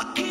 I can't